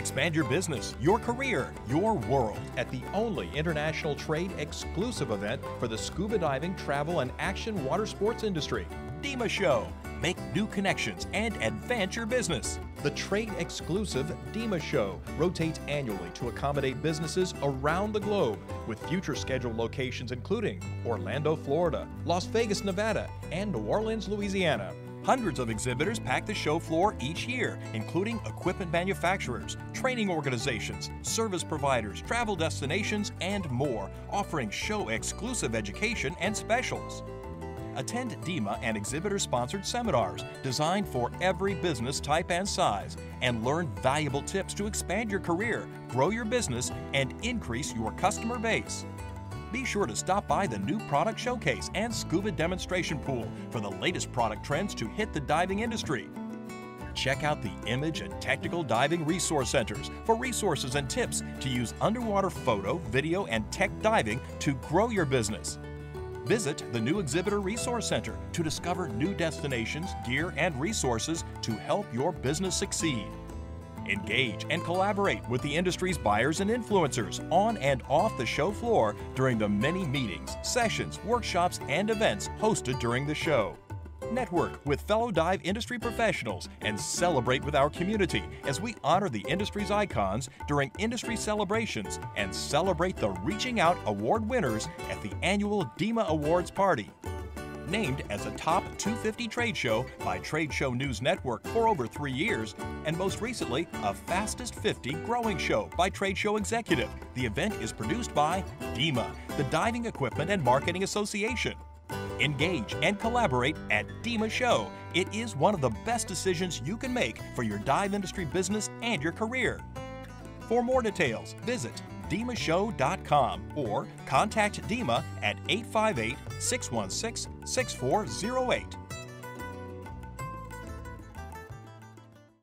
Expand your business, your career, your world at the only international trade exclusive event for the scuba diving, travel, and action water sports industry. DEMA Show. Make new connections and advance your business. The trade exclusive DEMA Show rotates annually to accommodate businesses around the globe with future scheduled locations including Orlando, Florida, Las Vegas, Nevada, and New Orleans, Louisiana. Hundreds of exhibitors pack the show floor each year, including equipment manufacturers, training organizations, service providers, travel destinations, and more, offering show exclusive education and specials. Attend DEMA and exhibitor sponsored seminars designed for every business type and size, and learn valuable tips to expand your career, grow your business, and increase your customer base. Be sure to stop by the new product showcase and scuba demonstration pool for the latest product trends to hit the diving industry. Check out the Image and Technical Diving Resource Centers for resources and tips to use underwater photo, video, and tech diving to grow your business. Visit the new Exhibitor Resource Center to discover new destinations, gear, and resources to help your business succeed. Engage and collaborate with the industry's buyers and influencers on and off the show floor during the many meetings, sessions, workshops, and events hosted during the show. Network with fellow dive industry professionals and celebrate with our community as we honor the industry's icons during industry celebrations and celebrate the Reaching Out Award winners at the annual DEMA Awards party named as a top 250 trade show by Trade Show News Network for over three years, and most recently, a Fastest 50 growing show by Trade Show Executive. The event is produced by DEMA, the Diving Equipment and Marketing Association. Engage and collaborate at DEMA Show. It is one of the best decisions you can make for your dive industry business and your career. For more details, visit demashow.com or contact DEMA at 858 616 6408.